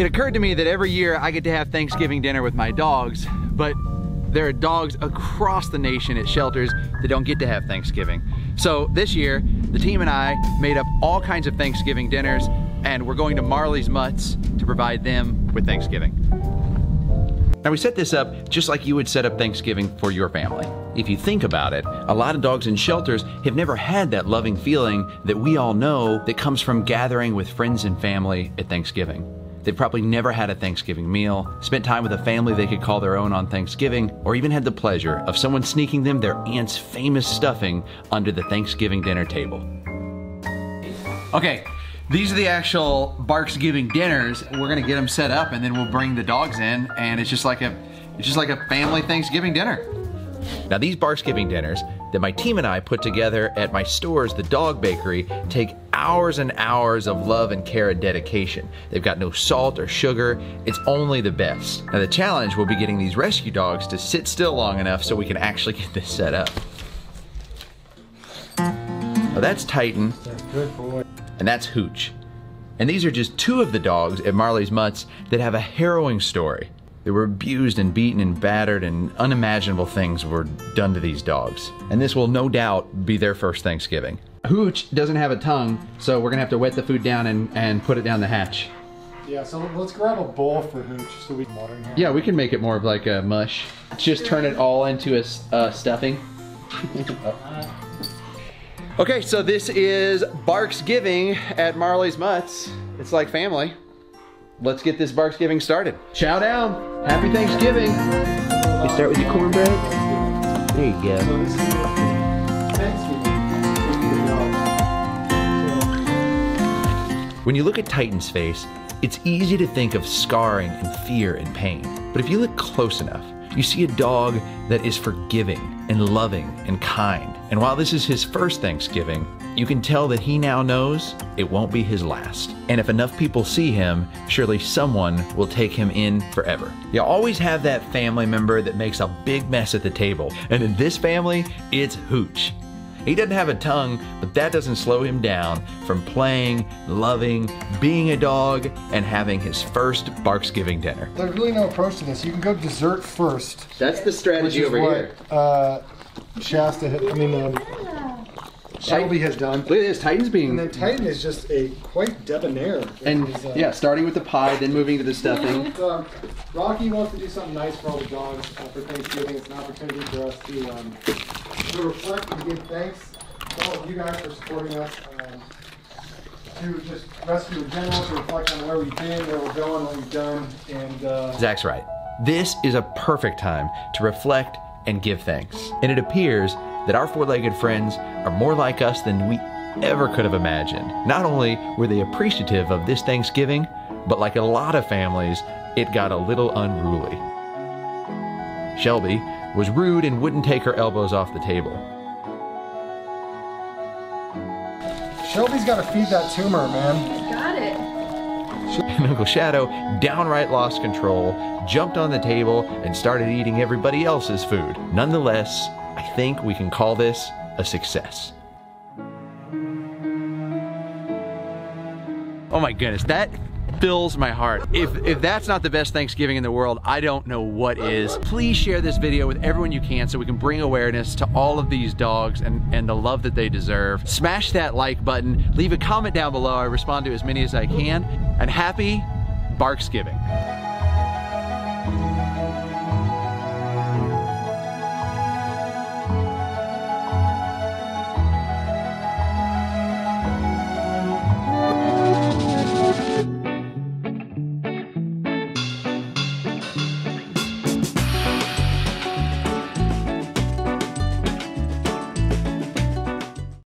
It occurred to me that every year I get to have Thanksgiving dinner with my dogs, but there are dogs across the nation at shelters that don't get to have Thanksgiving. So this year, the team and I made up all kinds of Thanksgiving dinners and we're going to Marley's Mutts to provide them with Thanksgiving. Now we set this up just like you would set up Thanksgiving for your family. If you think about it, a lot of dogs in shelters have never had that loving feeling that we all know that comes from gathering with friends and family at Thanksgiving. They've probably never had a Thanksgiving meal, spent time with a family they could call their own on Thanksgiving, or even had the pleasure of someone sneaking them their aunt's famous stuffing under the Thanksgiving dinner table. Okay, these are the actual Barksgiving dinners. We're gonna get them set up and then we'll bring the dogs in and it's just like a it's just like a family Thanksgiving dinner. Now these Barksgiving dinners that my team and I put together at my stores, the Dog Bakery, take hours and hours of love and care and dedication. They've got no salt or sugar, it's only the best. Now the challenge will be getting these rescue dogs to sit still long enough so we can actually get this set up. Now that's Titan. Good boy. And that's Hooch. And these are just two of the dogs at Marley's Mutts that have a harrowing story. They were abused and beaten and battered, and unimaginable things were done to these dogs. And this will no doubt be their first Thanksgiving. Hooch doesn't have a tongue, so we're gonna have to wet the food down and, and put it down the hatch. Yeah, so let's grab a bowl for Hooch so we can water him. Yeah, we can make it more of like a mush. Just turn it all into a uh, stuffing. okay, so this is Barksgiving at Marley's Mutts. It's like family. Let's get this Barksgiving started. Chow down. Happy Thanksgiving. You start with your cornbread. There you go. So this is Thanksgiving. When you look at Titan's face, it's easy to think of scarring and fear and pain. But if you look close enough, you see a dog that is forgiving and loving and kind. And while this is his first Thanksgiving, you can tell that he now knows it won't be his last. And if enough people see him, surely someone will take him in forever. You always have that family member that makes a big mess at the table. And in this family, it's Hooch. He doesn't have a tongue, but that doesn't slow him down from playing, loving, being a dog, and having his first Barksgiving dinner. There's really no approach to this. You can go dessert first, That's the which strategy is over what here. uh, Shasta, had, I mean, um, Shelby has done. Look at this, Titan's being And then Titan is just a quite debonair. and He's, uh, yeah, starting with the pie, then moving to the stuffing. Um, Rocky wants to do something nice for all the dogs uh, for Thanksgiving. It's an opportunity for us to, um, to reflect and give thanks to all of you guys for supporting us. Um, to just rescue in general, to reflect on where we've been, where we're going, what we've done, and uh, Zach's right. This is a perfect time to reflect and give thanks. And it appears that our four-legged friends are more like us than we ever could have imagined. Not only were they appreciative of this Thanksgiving, but like a lot of families, it got a little unruly. Shelby was rude and wouldn't take her elbows off the table. Shelby's got to feed that tumor, man. And Uncle Shadow downright lost control, jumped on the table, and started eating everybody else's food. Nonetheless, I think we can call this a success. Oh my goodness, that fills my heart. If, if that's not the best Thanksgiving in the world, I don't know what is. Please share this video with everyone you can so we can bring awareness to all of these dogs and, and the love that they deserve. Smash that like button, leave a comment down below. I respond to as many as I can. And happy Barksgiving.